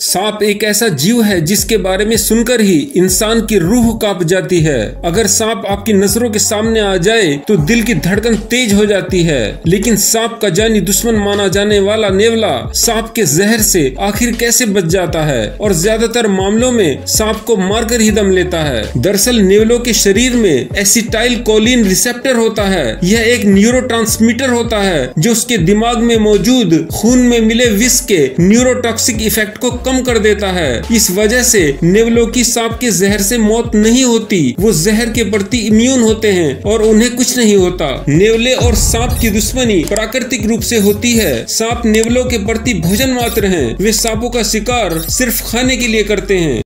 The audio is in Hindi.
सांप एक ऐसा जीव है जिसके बारे में सुनकर ही इंसान की रूह काँप जाती है। अगर सांप आपकी नज़रों के सामने आ जाए तो दिल की धड़कन तेज हो जाती है। लेकिन सांप का जानी दुश्मन माना जाने वाला नेवला सांप के जहर से आखिर कैसे बच जाता है? और ज़्यादातर मामलों में सांप को मारकर ही दम लेता है। दरअसल नेवलों के शरीर में एसिटाइल कोलिन रिसेप्टर होता है। यह एक न्यूरो होता है, जो उसके दिमाग में मौजूद खून में मिले विष के न्यूरोटॉक्सिक इफ़ेक्ट को कम कर देता है। इस वजह से नेवलोकी सांप के जहर से मौत नहीं होती। वो जहर के प्रति इम्यून होते हैं और उन्हें कुछ नहीं होता। नेवले और सांप की दुश्मनी प्राकृतिक रूप से होती है। सांप नेवलों के प्रति भोजन मात्र हैं। वे सांपों का शिकार सिर्फ़ खाने के लिए करते हैं।